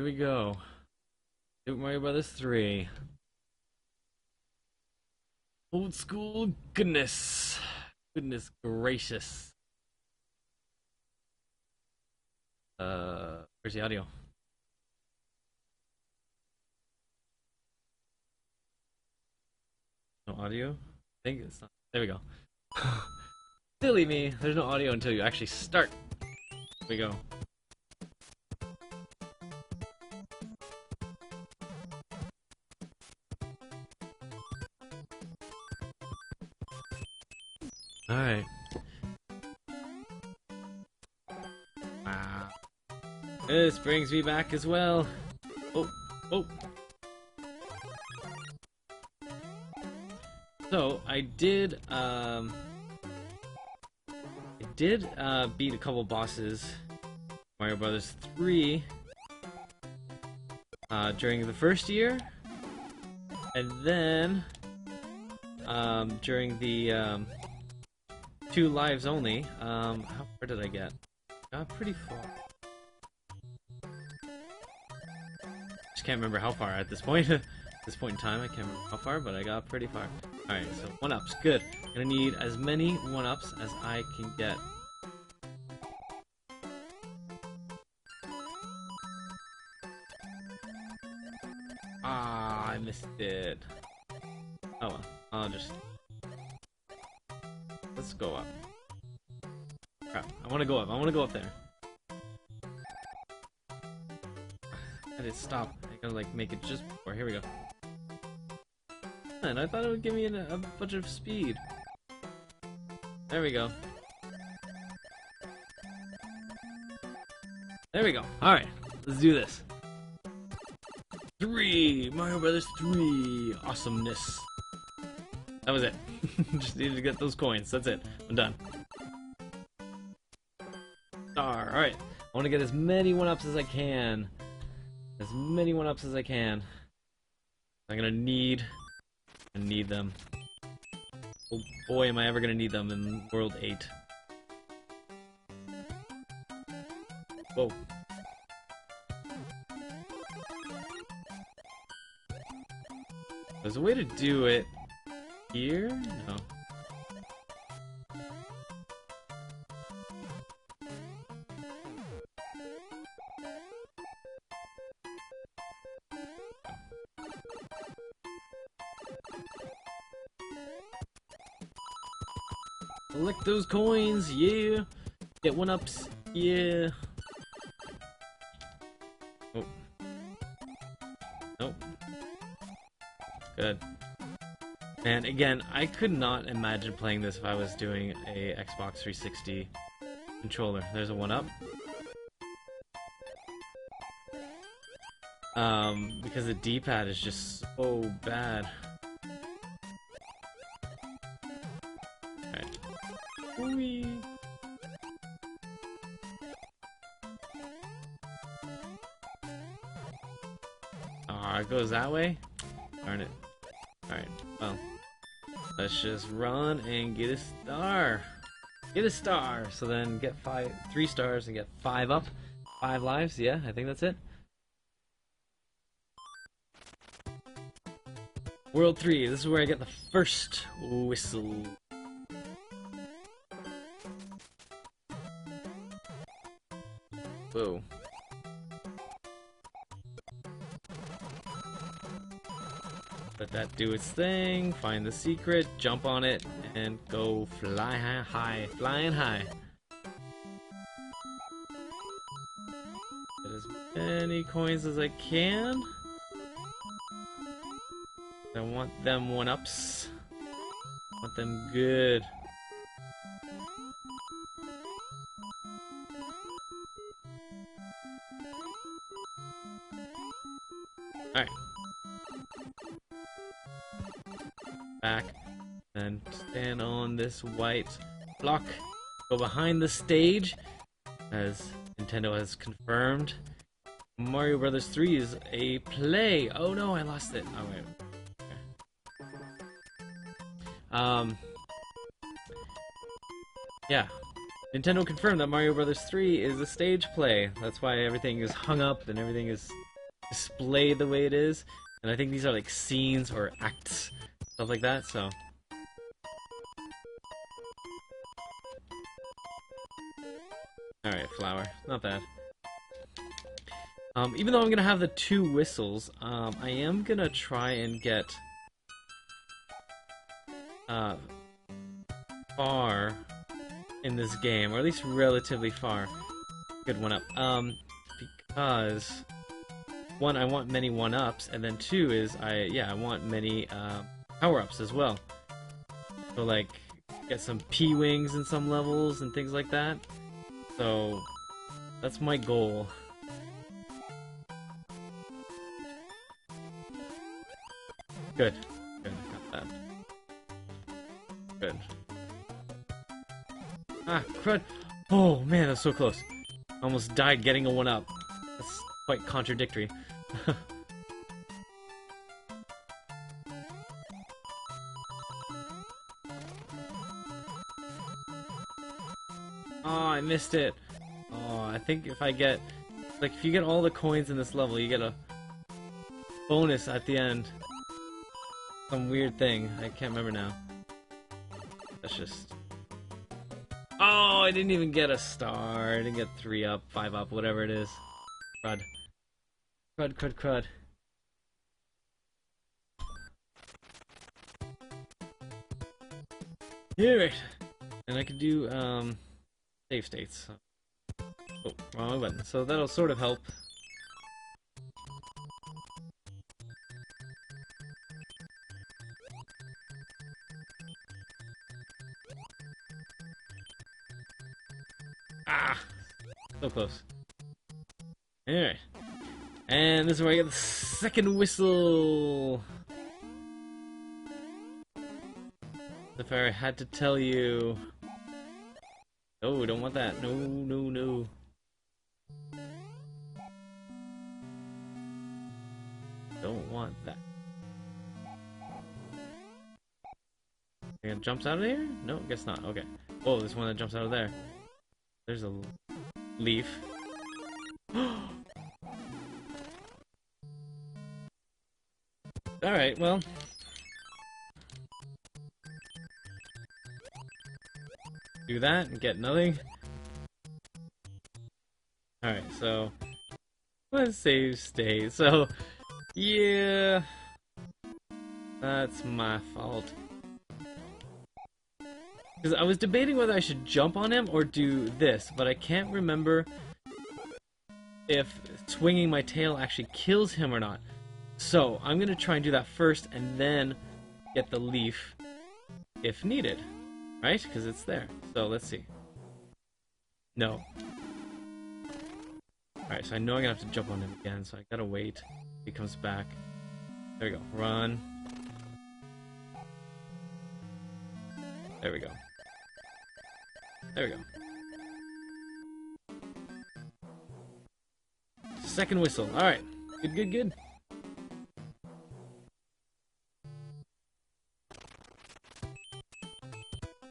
Here we go. Super Mario Brothers 3. Old school goodness. Goodness gracious. Uh, where's the audio? No audio? I think it's not. There we go. Silly me. There's no audio until you actually start. Here we go. Alright. Wow. This brings me back as well. Oh, oh. So, I did, um... I did, uh, beat a couple bosses. Mario Brothers 3. Uh, during the first year. And then... Um, during the, um two lives only. Um, how far did I get? Got pretty far. Just can't remember how far at this point. at this point in time, I can't remember how far, but I got pretty far. Alright, so one-ups, good. Gonna need as many one-ups as I can get. Go up. I want to go up there. I did stop. I gotta like make it just before. Here we go. And I thought it would give me a, a bunch of speed. There we go. There we go. Alright, let's do this. Three! Mario Brothers 3! Awesomeness. That was it. Just needed to get those coins. That's it. I'm done. Want to get as many one-ups as I can. As many one-ups as I can. I'm gonna need... I need them. Oh boy, am I ever gonna need them in World 8. Whoa. There's a way to do it here? No. Those coins, yeah! Get one-ups, yeah! Oh. Nope. Good. And again, I could not imagine playing this if I was doing a Xbox 360 controller. There's a one up. Um, because the D-pad is just so bad. Oh, it goes that way? Darn it. Alright, well. Let's just run and get a star. Get a star. So then get five, three stars and get five up. Five lives. Yeah, I think that's it. World 3. This is where I get the first whistle. Do its thing, find the secret, jump on it, and go fly high, high flying high. Get as many coins as I can. I want them one-ups. want them good. White block. Go behind the stage, as Nintendo has confirmed. Mario Brothers 3 is a play. Oh no, I lost it. Oh wait. Um. Yeah. Nintendo confirmed that Mario Brothers 3 is a stage play. That's why everything is hung up and everything is displayed the way it is. And I think these are like scenes or acts, stuff like that, so. Flower. Not bad. Um, even though I'm gonna have the two whistles, um, I am gonna try and get uh, far in this game, or at least relatively far. Good one up. Um, because one, I want many one ups, and then two is I yeah I want many uh, power ups as well. So like get some P wings in some levels and things like that. So that's my goal. Good. Good. Got that. Good. Ah, crud. Oh man, that's so close. Almost died getting a one up. That's quite contradictory. missed it. Oh, I think if I get... Like, if you get all the coins in this level, you get a bonus at the end. Some weird thing. I can't remember now. That's just... Oh, I didn't even get a star. I didn't get three up, five up, whatever it is. Crud. Crud, crud, crud. Alright. And I could do, um, save states. Oh, wrong button. So that'll sort of help. Ah! So close. Alright. And this is where I get the second whistle! If I had to tell you... Oh, don't want that. No, no, no. Don't want that. And jumps out of here? No, guess not. Okay. Oh, there's one that jumps out of there. There's a leaf. Alright, well. Do that and get nothing. Alright, so... Let's save state. So, yeah... That's my fault. Because I was debating whether I should jump on him or do this, but I can't remember if swinging my tail actually kills him or not. So, I'm going to try and do that first and then get the leaf if needed. Right? Because it's there. So, let's see. No. Alright, so I know I'm to have to jump on him again, so I gotta wait. He comes back. There we go. Run. There we go. There we go. Second whistle. Alright. Good, good, good.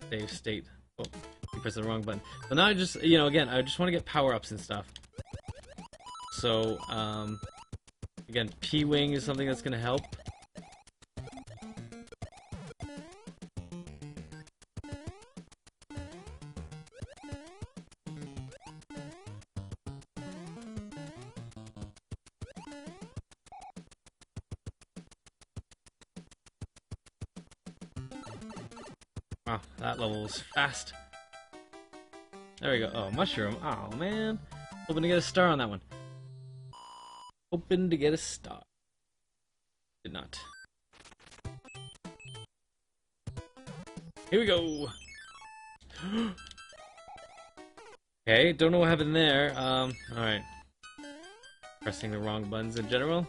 Save state. Oh, you pressed the wrong button. But now I just, you know, again, I just want to get power-ups and stuff. So, um, again, P-Wing is something that's going to help. Fast. There we go. Oh, mushroom. Oh, man. Hoping to get a star on that one. Hoping to get a star. Did not. Here we go. okay, don't know what happened there. Um, alright. Pressing the wrong buttons in general.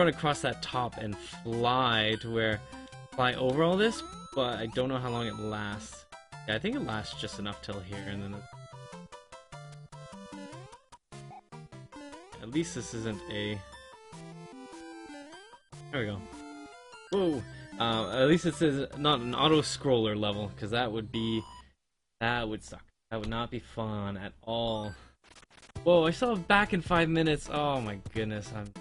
Run across that top and fly to where... Fly over all this, but I don't know how long it lasts. Yeah, I think it lasts just enough till here, and then... At least this isn't a... There we go. Whoa! Uh, at least this is not an auto-scroller level, because that would be... That would suck. That would not be fun at all. Whoa, I saw back in five minutes. Oh my goodness, I'm...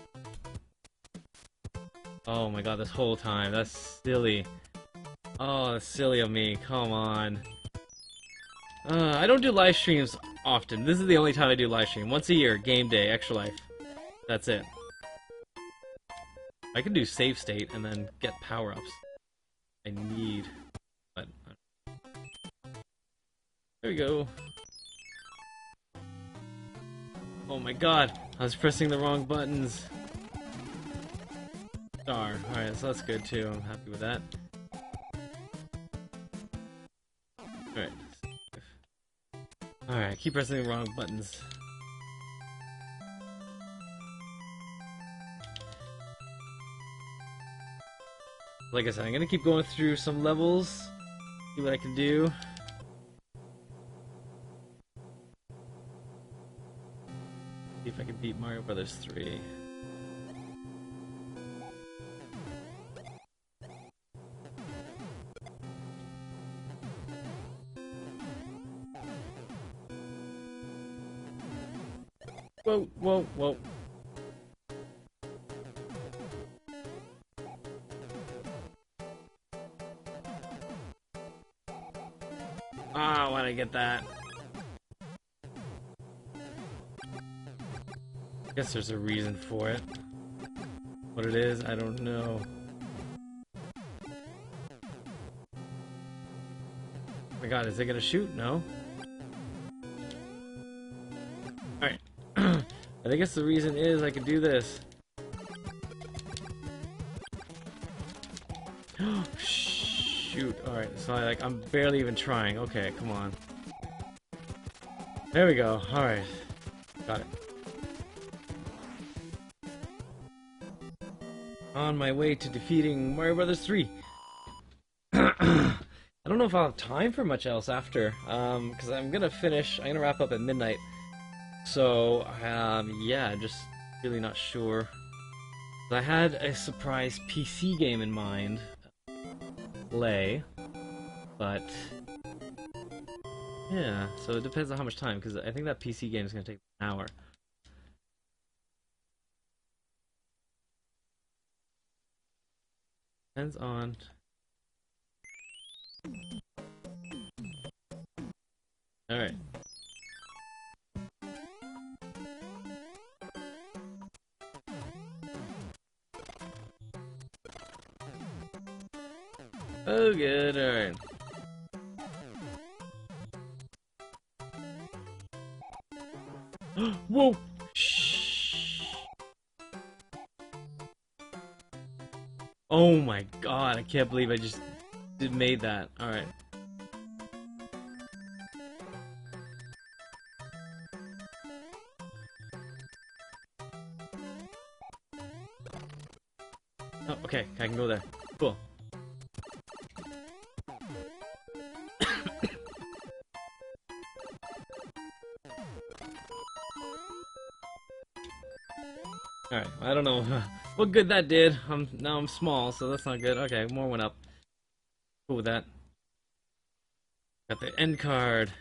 Oh my god, this whole time. That's silly. Oh, that's silly of me. Come on. Uh, I don't do live streams often. This is the only time I do live stream. Once a year, game day, extra life. That's it. I can do save state and then get power-ups. I need, but... Uh, there we go. Oh my god, I was pressing the wrong buttons. Star. Alright, so that's good too. I'm happy with that. Alright. Alright, keep pressing the wrong buttons. Like I said, I'm gonna keep going through some levels, see what I can do. See if I can beat Mario Brothers 3. Whoa, whoa, whoa. Ah, why'd I get that? I guess there's a reason for it. What it is, I don't know. Oh my god, is it gonna shoot? No? I guess the reason is I can do this. Shoot, alright, so I, like, I'm barely even trying. Okay, come on. There we go, alright. Got it. On my way to defeating Mario Brothers 3. I don't know if I'll have time for much else after, um, because I'm gonna finish, I'm gonna wrap up at midnight. So, um, yeah, just really not sure. I had a surprise PC game in mind, play, but yeah, so it depends on how much time, because I think that PC game is going to take an hour. Depends on... Alright. Oh, good, alright. Whoa! Shh. Oh my god, I can't believe I just made that. Alright. Oh, okay, I can go there. Cool. Alright, I don't know what good that did. I'm now I'm small, so that's not good. Okay, more went up. Cool with that. Got the end card.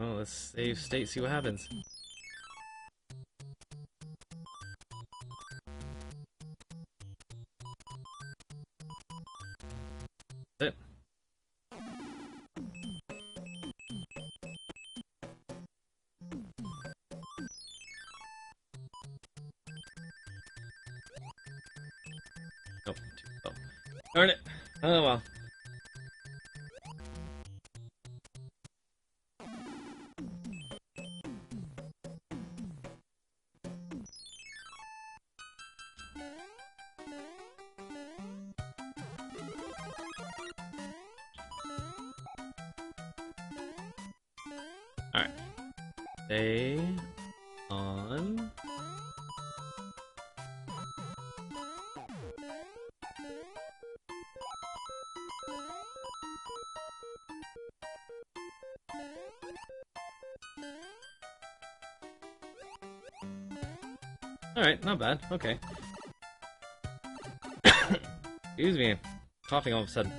Oh, let's save state, see what happens. Bad. Okay. Excuse me. Coughing all of a sudden.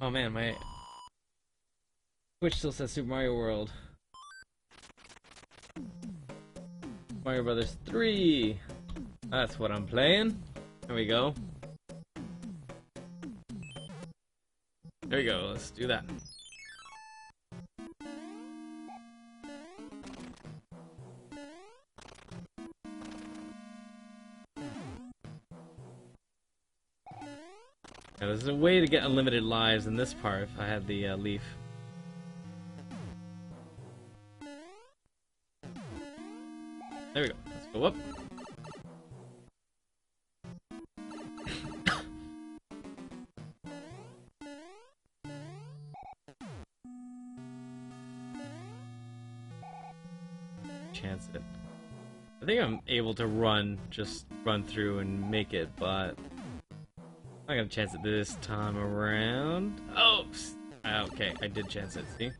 Oh man, my Twitch still says Super Mario World. Mario Brothers 3. That's what I'm playing. There we go. There we go, let's do that. Now, there's a way to get unlimited lives in this part if I had the uh, leaf. There we go. Let's go up. Chance it. I think I'm able to run, just run through and make it, but I'm not gonna chance it this time around. Oh, okay, I did chance it. See?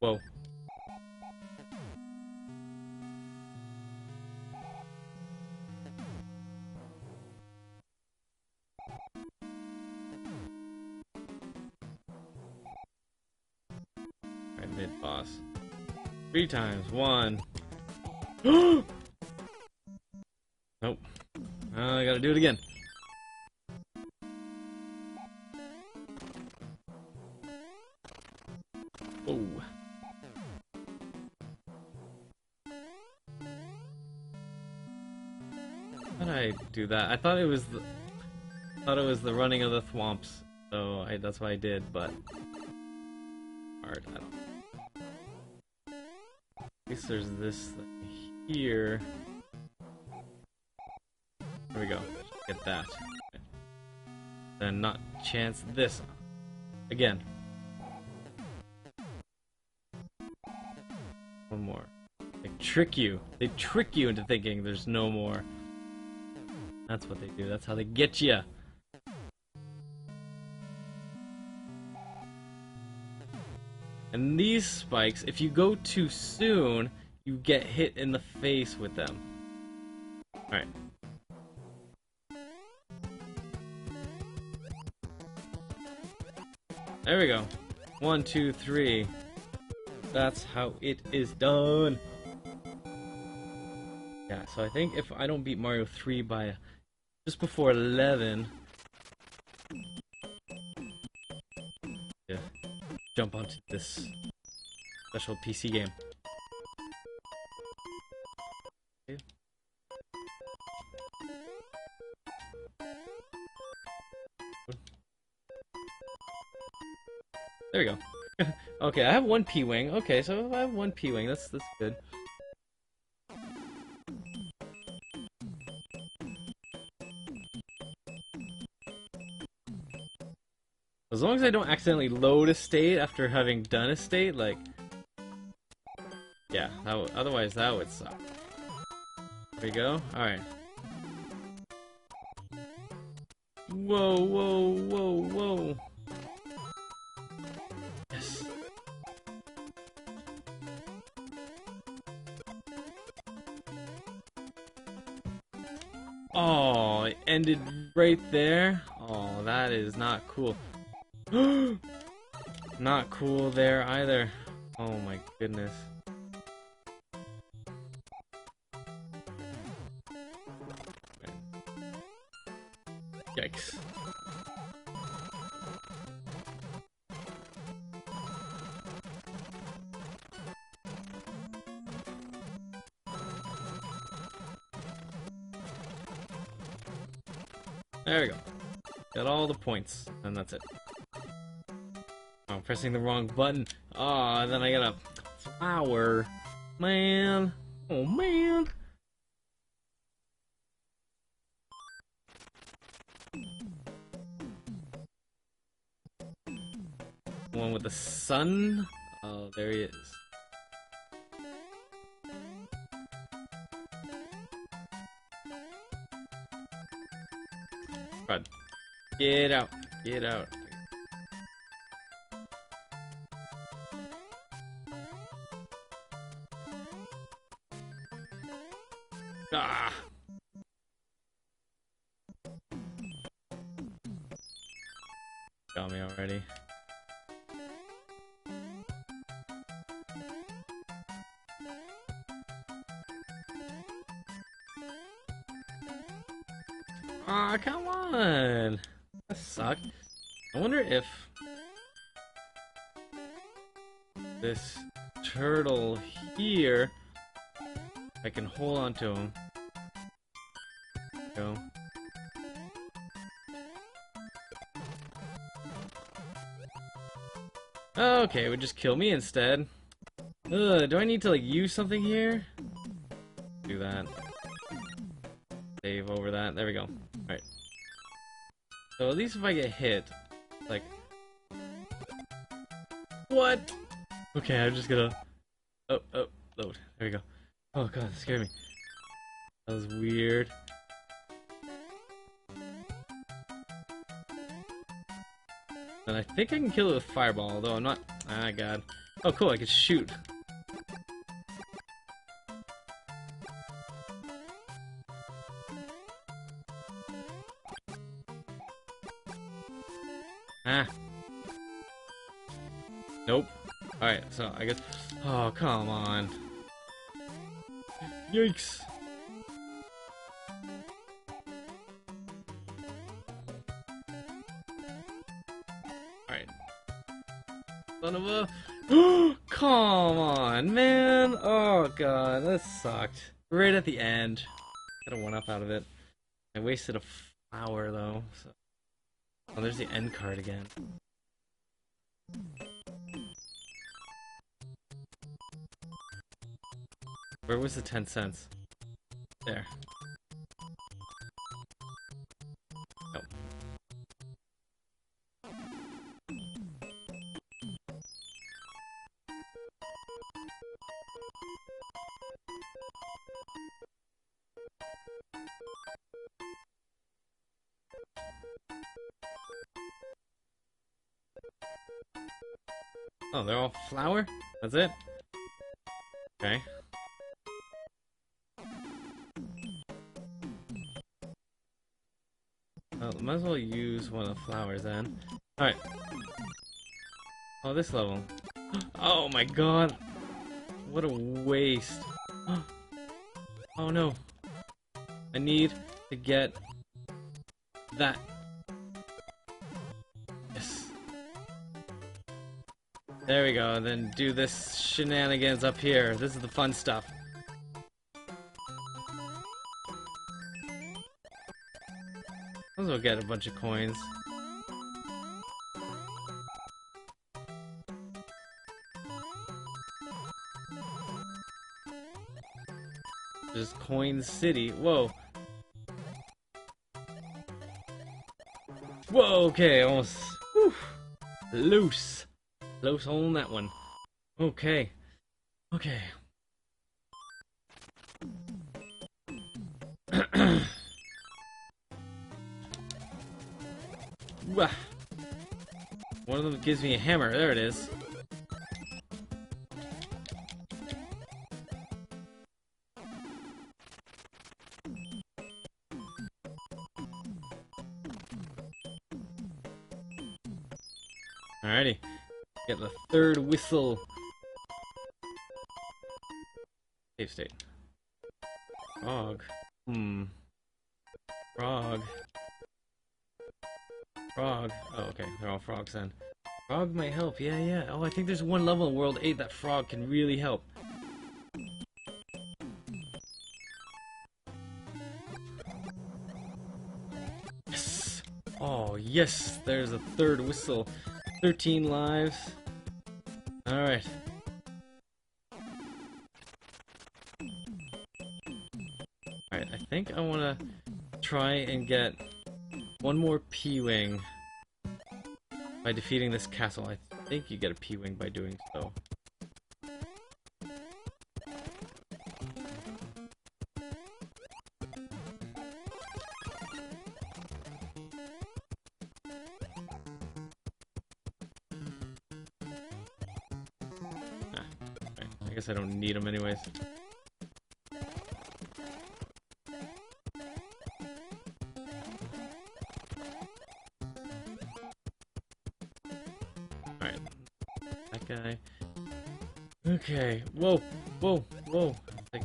Whoa. Alright, mid boss. Three times. One. nope. Uh, I gotta do it again. That? I thought it was the, thought it was the running of the thwomps, so I, that's what I did, but hard. I don't. At least there's this here. There we go. Get that. Then not chance this again. One more. They trick you. They trick you into thinking there's no more. That's what they do. That's how they get you. And these spikes, if you go too soon, you get hit in the face with them. Alright. There we go. One, two, three. That's how it is done. Yeah, so I think if I don't beat Mario 3 by just before 11, yeah, jump onto this special PC game. There we go. okay, I have one P-Wing. Okay, so I have one P-Wing. That's that's good. As long as I don't accidentally load a state after having done a state, like... Yeah, that otherwise that would suck. There we go. Alright. Whoa, whoa, whoa, whoa. Yes. Oh, it ended right there? Oh, that is not cool. not cool there either. Oh my goodness. Yikes. There we go. Got all the points, and that's it. Pressing the wrong button. Oh, then I got a flower. Man. Oh, man. One with the sun. Oh, there he is. Run. Get out. Get out. On to him. Go. Okay, would just kill me instead. Ugh, do I need to like use something here? Do that. Save over that. There we go. Alright. So at least if I get hit, like... What? Okay, I'm just gonna... Oh, oh, load. There we go. Oh god, that scared me. That was weird. And I think I can kill it with fireball, although I'm not... Ah, god. Oh, cool, I can shoot. Ah. Nope. Alright, so I guess... Oh, come on. Yikes. That sucked. Right at the end. Got a one-up out of it. I wasted a flower, though, so... Oh, there's the end card again. Where was the 10 cents? There. Flower? That's it? Okay. Well, might as well use one of the flowers then. Alright. Oh, this level. Oh my god! What a waste. Oh no. I need to get that. There we go, and then do this shenanigans up here. This is the fun stuff. Might as well get a bunch of coins. Just Coin City. Whoa. Whoa, okay, almost. Whew. Loose. Loose on that one. Okay. Okay. One of them gives me a hammer. There it is. Whistle. Save state. Frog. Hmm. Frog. Frog. Oh, okay. They're all frogs then. Frog might help. Yeah, yeah. Oh, I think there's one level in World 8 that frog can really help. Yes! Oh, yes! There's a third whistle. 13 lives. Alright. Alright, I think I want to try and get one more P-Wing by defeating this castle. I think you get a P-Wing by doing so. Whoa, whoa, whoa. Like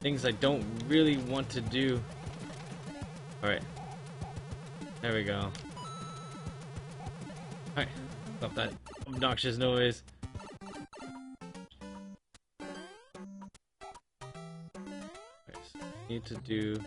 things I don't really want to do. Alright. There we go. Alright. Stop that obnoxious noise. Alright, so need to do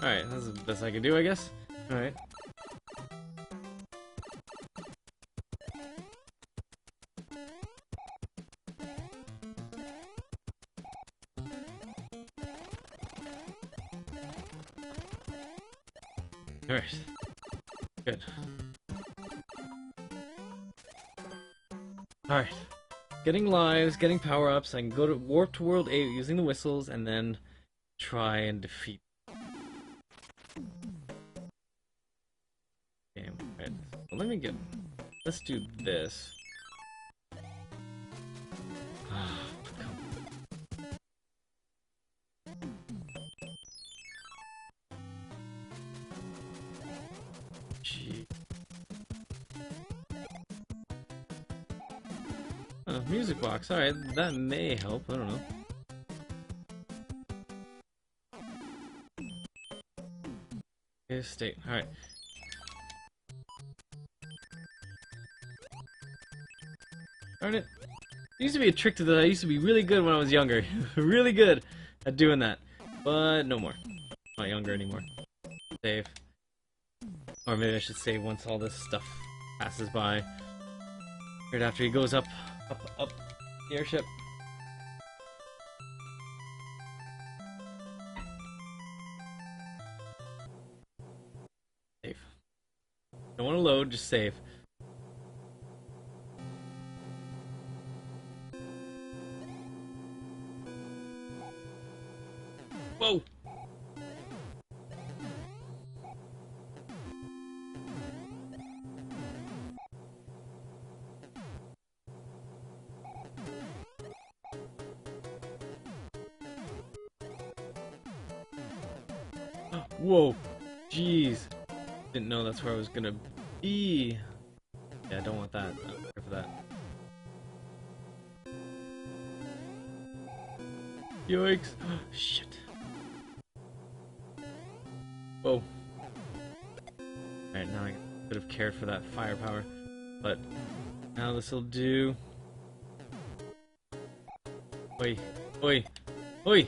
Alright, that's the best I can do, I guess. Alright. Alright. Good. Alright. Getting lives, getting power-ups, I can go to Warp to World 8 using the whistles, and then try and defeat let's do this. Music box. Alright, that may help. I don't know. Okay, state. Alright. Darn it. It used to be a trick to that I used to be really good when I was younger. really good at doing that. But no more. Not younger anymore. Save. Or maybe I should save once all this stuff passes by. Right after he goes up, up, up the airship. Save. Don't want to load, just save. Whoa! Jeez! Didn't know that's where I was gonna be. Yeah, I don't want that. I don't care for that. Yoicks! Shit. Whoa. Alright, now I could have cared for that firepower. But now this'll do. Oi. Oi. Oi!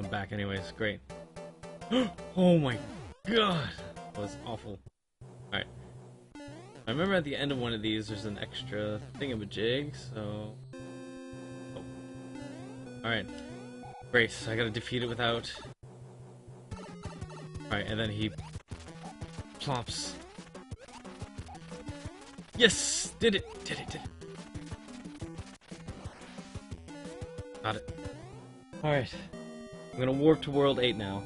I'm back anyways, great. oh my god! That was awful. Alright. I remember at the end of one of these there's an extra thingamajig, so... Oh. Alright. Great, I gotta defeat it without... Alright, and then he... Plomps. Yes! Did it! Did it! Did it! Got it. Alright. I'm gonna warp to World 8 now.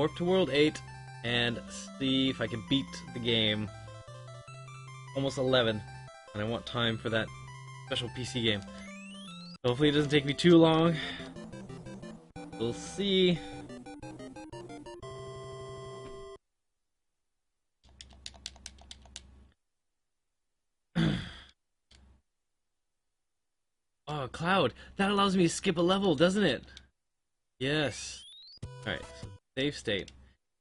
Warp to World 8 and see if I can beat the game. Almost 11, and I want time for that special PC game. Hopefully it doesn't take me too long. We'll see. oh, Cloud! That allows me to skip a level, doesn't it? Yes. Alright, so save state.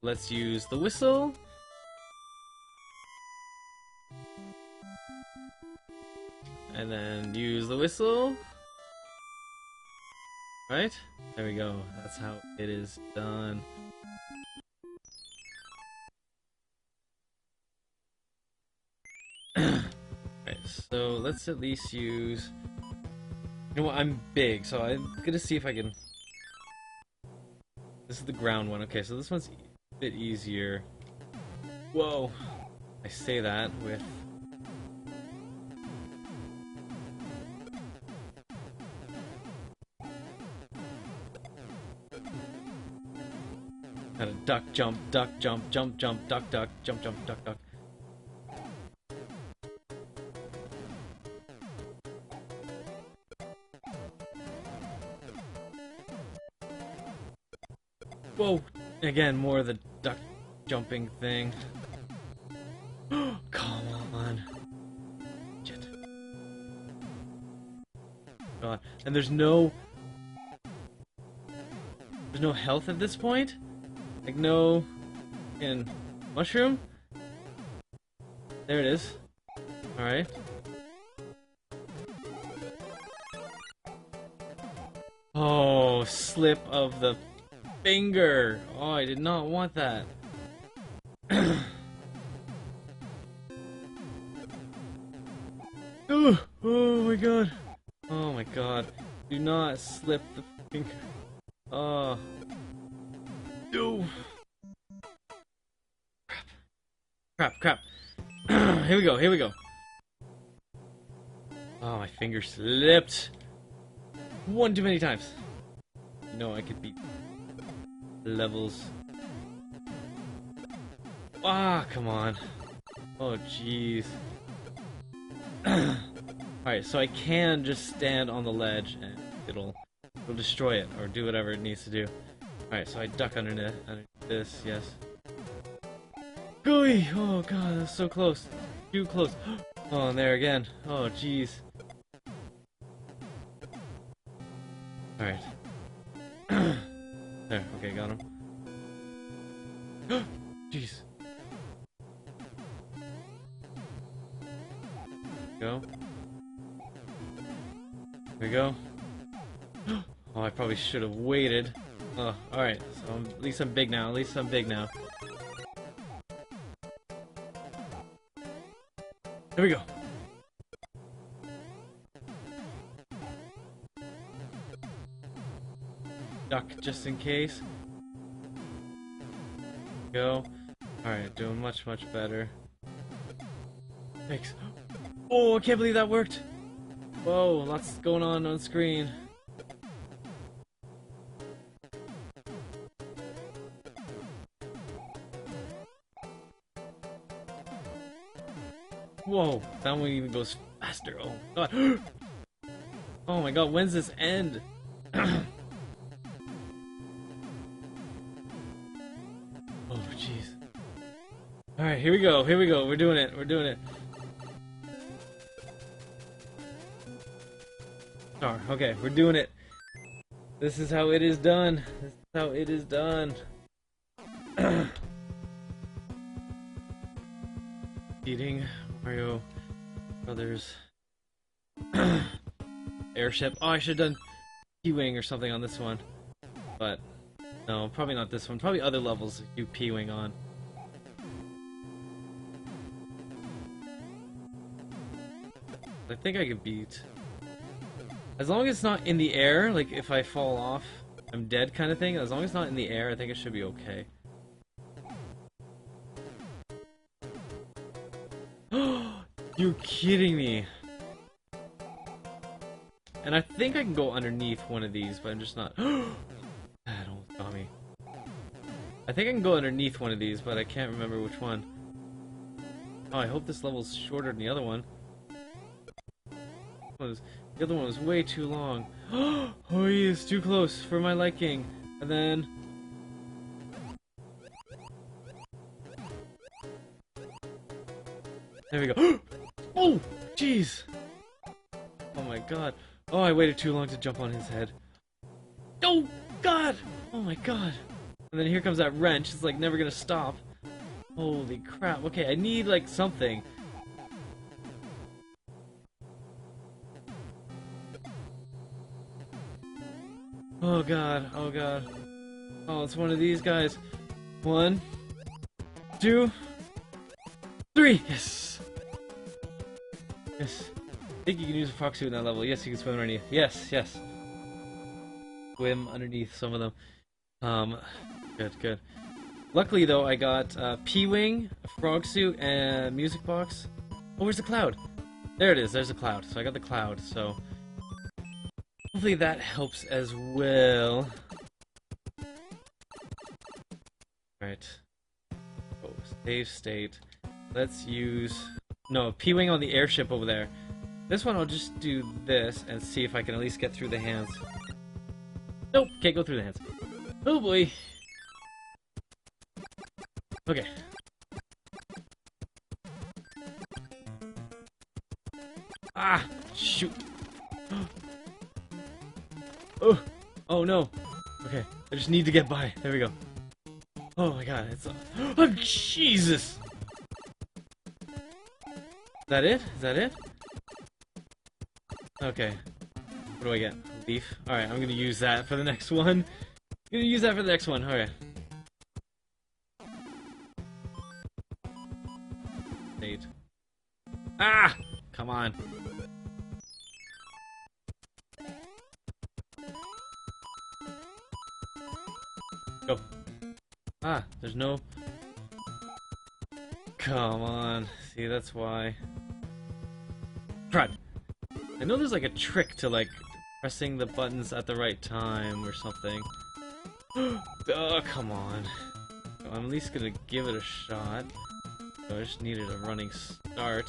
Let's use the whistle. And then use the whistle. Right? There we go. That's how it is done. so let's at least use... You know what, I'm big, so I'm gonna see if I can... This is the ground one. Okay, so this one's a bit easier. Whoa! I say that with... Duck, jump, duck, jump, jump, jump, duck, duck, jump, jump, duck, duck. Whoa! Again, more of the duck jumping thing. Come on. Shit. God. And there's no... There's no health at this point? Like no... In mushroom? There it is. Alright. Oh, slip of the finger! Oh, I did not want that. oh, oh my god. Oh my god. Do not slip the finger. Oh. No. Crap. Crap, crap. here we go, here we go. Oh, my finger slipped. One too many times. You know I could beat levels. Ah, come on. Oh, jeez. Alright, so I can just stand on the ledge and it'll, it'll destroy it or do whatever it needs to do. Alright, so I duck underneath, underneath this, yes. Gooey! Oh god, that's so close. Too close. Oh, and there again. Oh, jeez. Should have waited. Oh, alright. So at least I'm big now. At least I'm big now. Here we go. Duck just in case. Go. Alright, doing much, much better. Thanks. Oh, I can't believe that worked! Whoa, lots going on on screen. That one even goes faster. Oh god. oh my god, when's this end? oh jeez. Alright, here we go, here we go. We're doing it, we're doing it. Oh, okay, we're doing it. This is how it is done. This is how it is done. Eating Mario Oh, Brothers airship. Oh, I should have done P-Wing or something on this one. But, no, probably not this one. Probably other levels you P-Wing on. I think I could beat as long as it's not in the air, like if I fall off, I'm dead kind of thing, as long as it's not in the air, I think it should be okay. You're kidding me! And I think I can go underneath one of these, but I'm just not... Ah, don't stop me. I think I can go underneath one of these, but I can't remember which one. Oh, I hope this level's shorter than the other one. Oh, the other one was way too long. oh, is too close for my liking. And then... There we go. Oh, oh! Jeez! Oh my god. Oh, I waited too long to jump on his head. Oh, god! Oh my god. And then here comes that wrench. It's like never gonna stop. Holy crap. Okay, I need like something. Oh god, oh god. Oh, it's one of these guys. One, two, three! Yes! Yes. I think you can use a frog suit in that level. Yes, you can swim underneath. Yes, yes. Swim underneath some of them. Um, good, good. Luckily, though, I got uh, P-Wing, a frog suit, and a music box. Oh, where's the cloud? There it is, there's a cloud. So I got the cloud, so... Hopefully that helps as well. Right. Save state. Let's use no P-wing on the airship over there. This one I'll just do this and see if I can at least get through the hands. Nope, can't go through the hands. Oh boy. Okay. Ah, shoot. Oh, oh no. Okay, I just need to get by. There we go. Oh my god, it's. Oh, Jesus! That it? Is that it? Okay. What do I get? Leaf? Alright, I'm gonna use that for the next one. I'm gonna use that for the next one. Okay. Eight. Ah! Come on. Go. Ah, there's no... Come on. See, that's why. Crud. I know there's like a trick to like pressing the buttons at the right time or something. oh, come on. I'm at least gonna give it a shot. So I just needed a running start.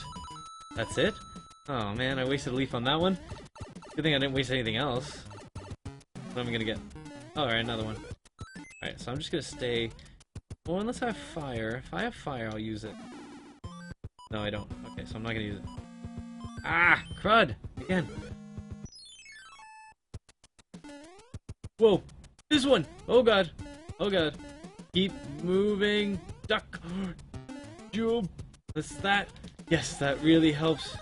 That's it? Oh man, I wasted a leaf on that one. Good thing I didn't waste anything else. What am I gonna get? Oh, alright, another one. Alright, so I'm just gonna stay... Well, unless I have fire. If I have fire, I'll use it. No, I don't. Okay, so I'm not gonna use it. Ah! Crud! Again. Whoa! This one! Oh god! Oh god. Keep moving. Duck! Jump! What's that? Yes, that really helps.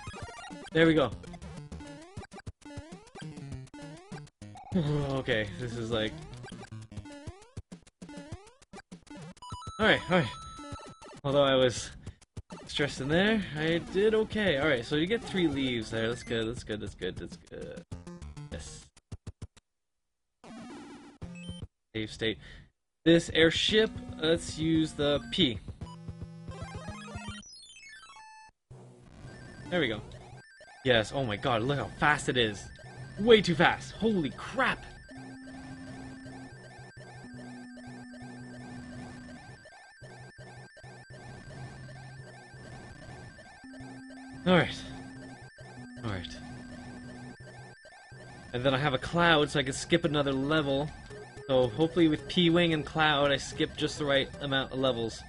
There we go. okay, this is like... Alright, alright. Although I was stressed in there, I did okay. Alright, so you get three leaves there. That's good, that's good, that's good, that's good. Yes. Save state. This airship, let's use the P. There we go. Yes, oh my god, look how fast it is. Way too fast. Holy crap. Alright. Alright. And then I have a cloud so I can skip another level. So hopefully with P-Wing and Cloud I skip just the right amount of levels.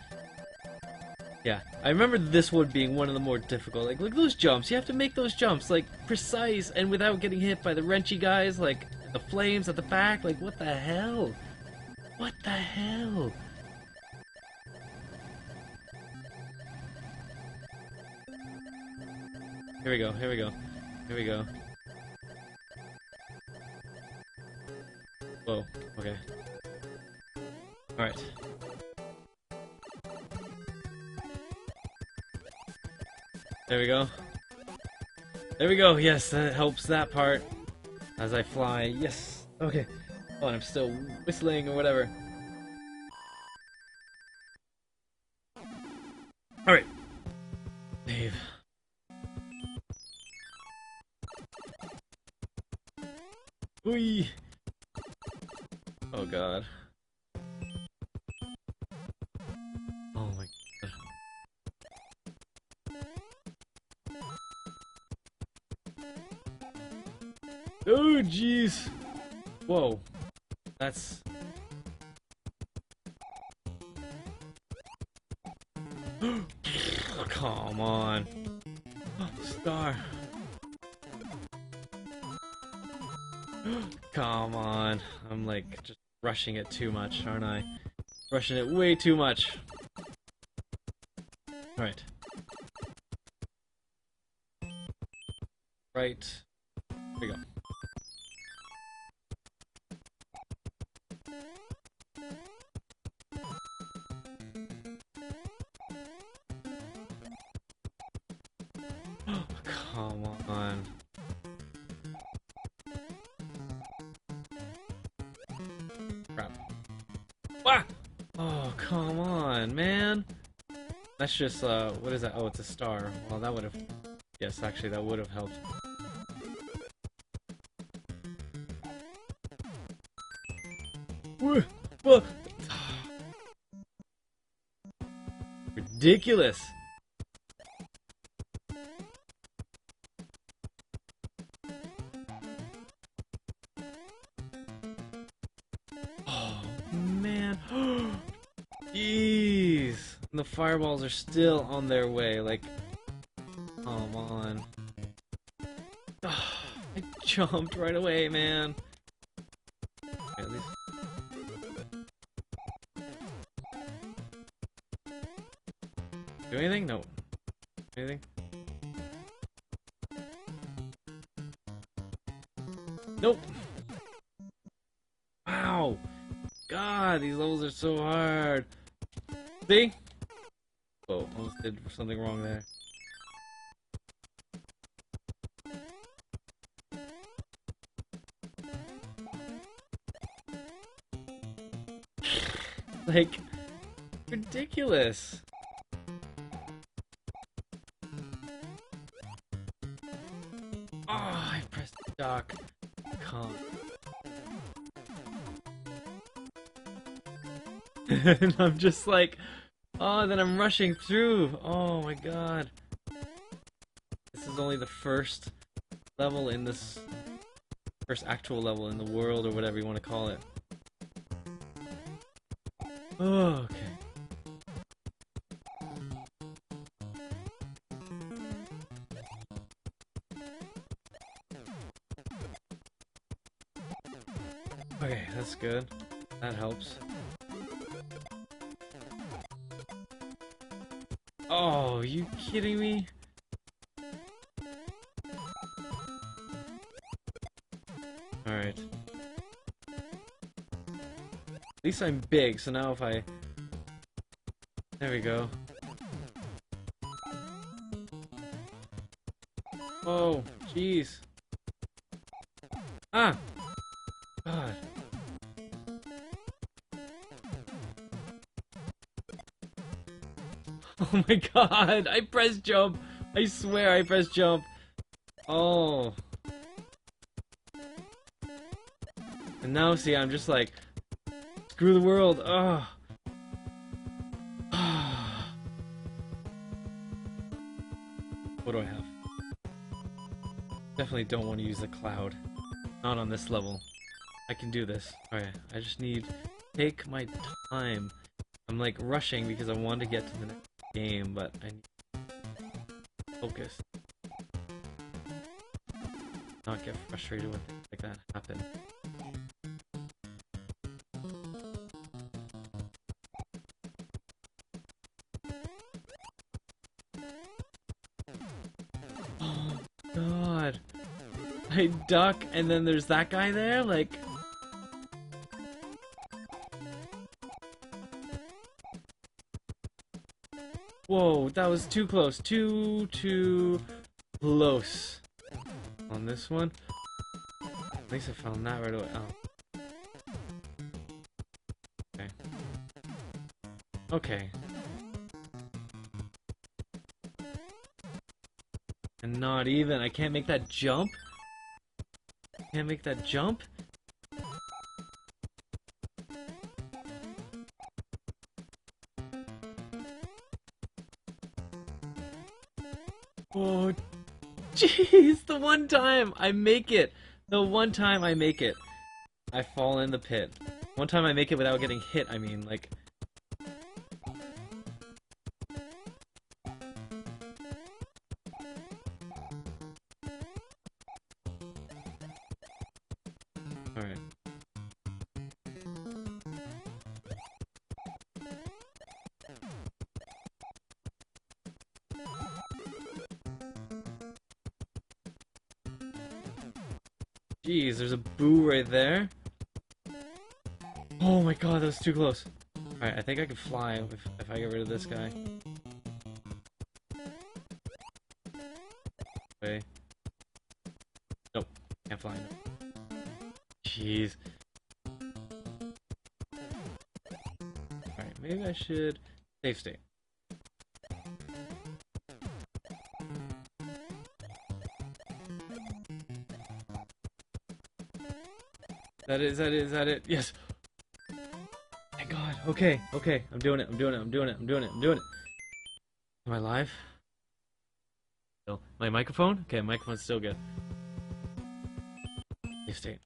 Yeah, I remember this one being one of the more difficult. Like, look those jumps. You have to make those jumps, like, precise and without getting hit by the wrenchy guys, like, the flames at the back. Like, what the hell? What the hell? Here we go, here we go. Here we go. Whoa, okay. Alright. There we go. There we go, yes, that helps that part. As I fly, yes, okay. Oh, and I'm still whistling or whatever. Rushing it too much, aren't I? Rushing it way too much. Oh, come on, man. That's just, uh, what is that? Oh, it's a star. Well, that would have... Yes, actually, that would have helped. Ridiculous. Fireballs are still on their way. Like, come on. Oh, I jumped right away, man. Do anything? No. Anything? Nope. Wow. God, these levels are so hard. See? Something wrong there. like, ridiculous. Oh, I pressed duck. Come. and I'm just like, oh, then I'm rushing through. Oh my god. This is only the first level in this first actual level in the world or whatever you want to call it. Oh, okay. Okay, that's good. That helps. Oh, you kidding me? Alright. At least I'm big, so now if I... There we go. Oh, jeez. Oh my god, I pressed jump. I swear I pressed jump. Oh. And now see, I'm just like, screw the world. Oh. what do I have? Definitely don't want to use the cloud. Not on this level. I can do this. Alright, I just need take my time. I'm like rushing because I want to get to the next game, but I need to focus. Not get frustrated when things like that happen. Oh god. I duck and then there's that guy there, like Whoa, that was too close. Too, too close. On this one. At least I found that right away. Oh. Okay. Okay. And not even. I can't make that jump? Can't make that jump? Jeez, the one time I make it. The one time I make it. I fall in the pit. One time I make it without getting hit, I mean, like... Was too close. Alright, I think I can fly if, if I get rid of this guy. Okay. Nope, can't fly. Jeez. Alright, maybe I should... Safe state. That is, that is, that it. Yes. Okay, okay. I'm doing it. I'm doing it. I'm doing it. I'm doing it. I'm doing it. Am I live? My microphone? Okay, microphone's still good. Save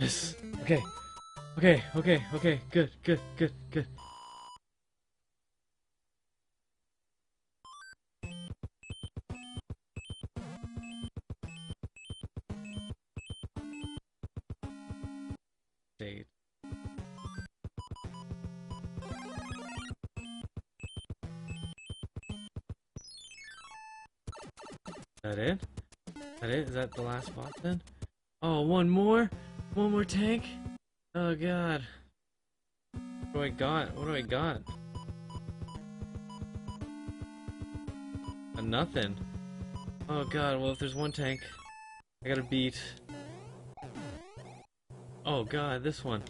Yes. Okay. Okay, okay, okay. Good, good, good, good. State. That it? That it? Is that the last spot then? More tank? Oh god. What do I got? What do I got? A nothing. Oh god, well if there's one tank, I gotta beat. Oh god, this one.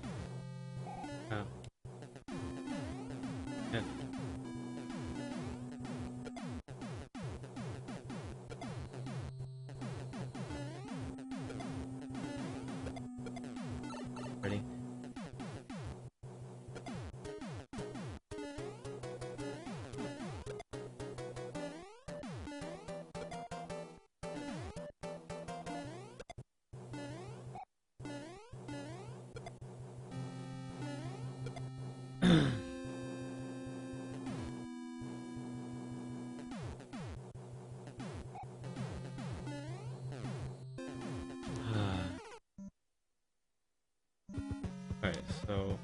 So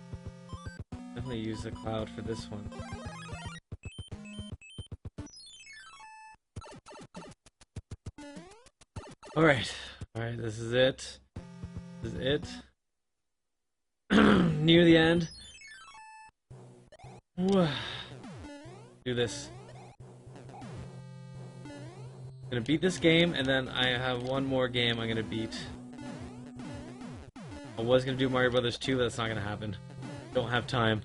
definitely use the cloud for this one. Alright, alright, this is it. This is it. Near the end. Do this. Gonna beat this game, and then I have one more game I'm gonna beat. Was gonna do Mario Brothers 2, but that's not gonna happen. Don't have time.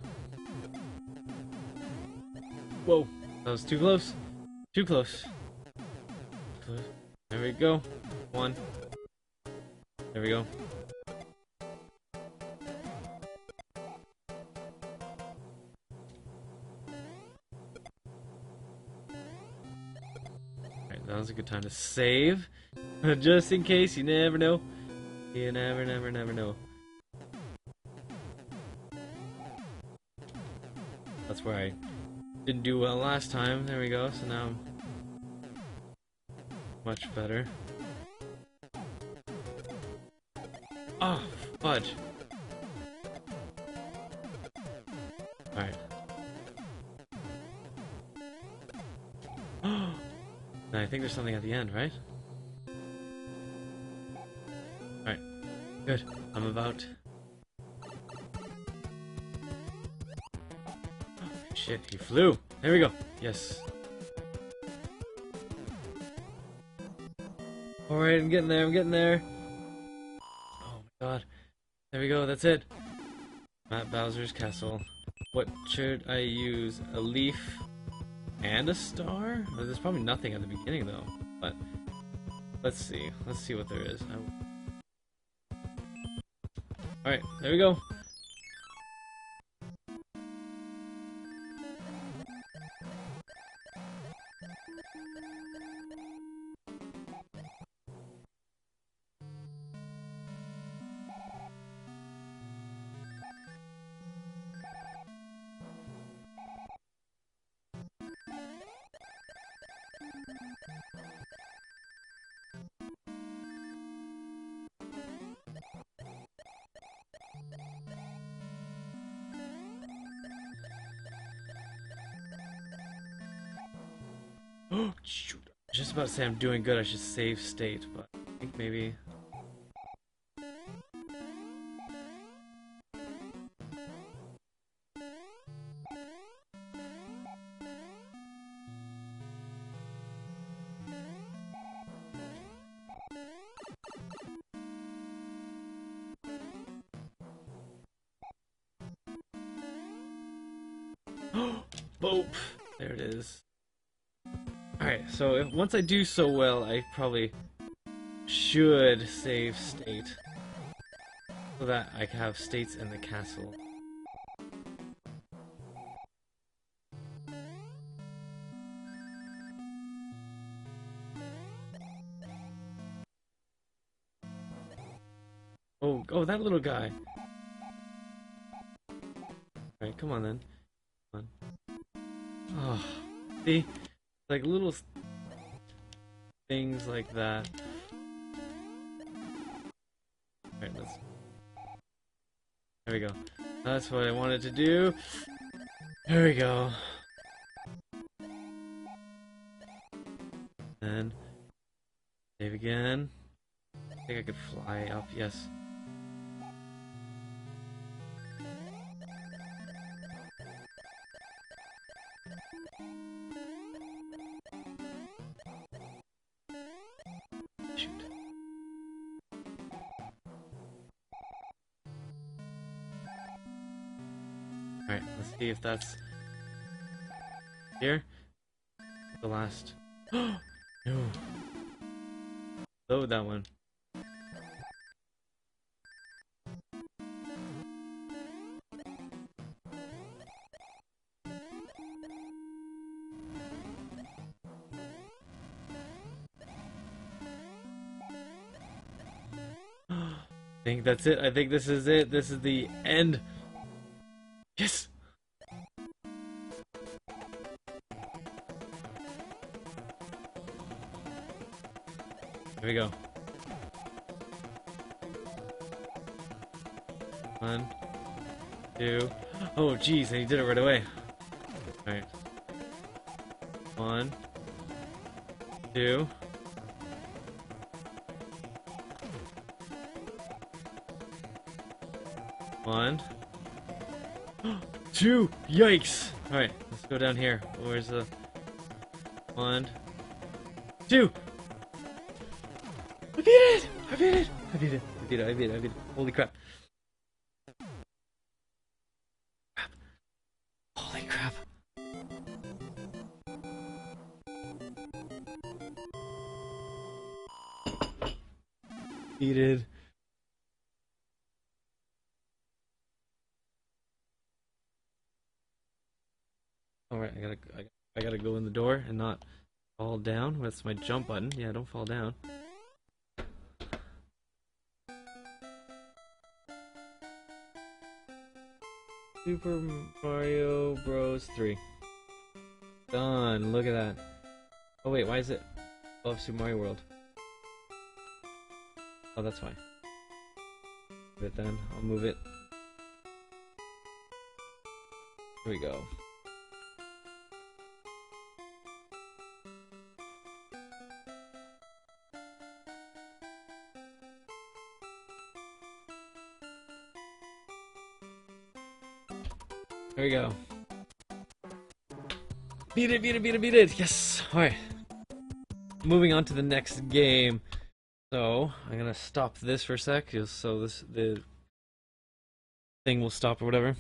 Whoa, that was too close. Too close. Close. There we go. One. There we go. Alright, that was a good time to save. Just in case, you never know. You never, never, never know. That's where I didn't do well last time. There we go. So now I'm much better. Oh, fudge. Alright. think there's something at the end, right? Alright. Good. I'm about... shit, he flew! There we go! Yes. Alright, I'm getting there, I'm getting there! Oh my god. There we go, that's it! Matt Bowser's castle. What should I use? A leaf and a star? There's probably nothing at the beginning though, but let's see. Let's see what there is. Alright, there we go. About to say I'm doing good, I should save state, but I think maybe... I do so well, I probably should save state. So that I can have states in the castle. Oh, oh, that little guy. Alright, come on then. Come on. Oh, see? Like little things like that. Alright, let's... There we go. That's what I wanted to do. There we go. And save again. I think I could fly up, yes. That's here. The last. no. Load that one. I think that's it. I think this is it. This is the end. Jeez, and he did it right away. Alright. One, two. One. Two! Yikes! Alright, let's go down here. Where's the... One. Two! I beat it! I beat it! I beat it! I beat it! I beat it! I beat it! Holy crap! Crap! Beated. Alright, I gotta, I, I gotta go in the door and not fall down. That's my jump button. Yeah, don't fall down. Super Mario Bros. 3. Done. Look at that. Oh wait, why is it above Super Mario World? Oh, that's fine. Move it then. I'll move it. Here we go. There we go. Beat it, beat it, beat it, beat it! Yes! Alright. Moving on to the next game. So I'm gonna stop this for a sec, so this the thing will stop or whatever.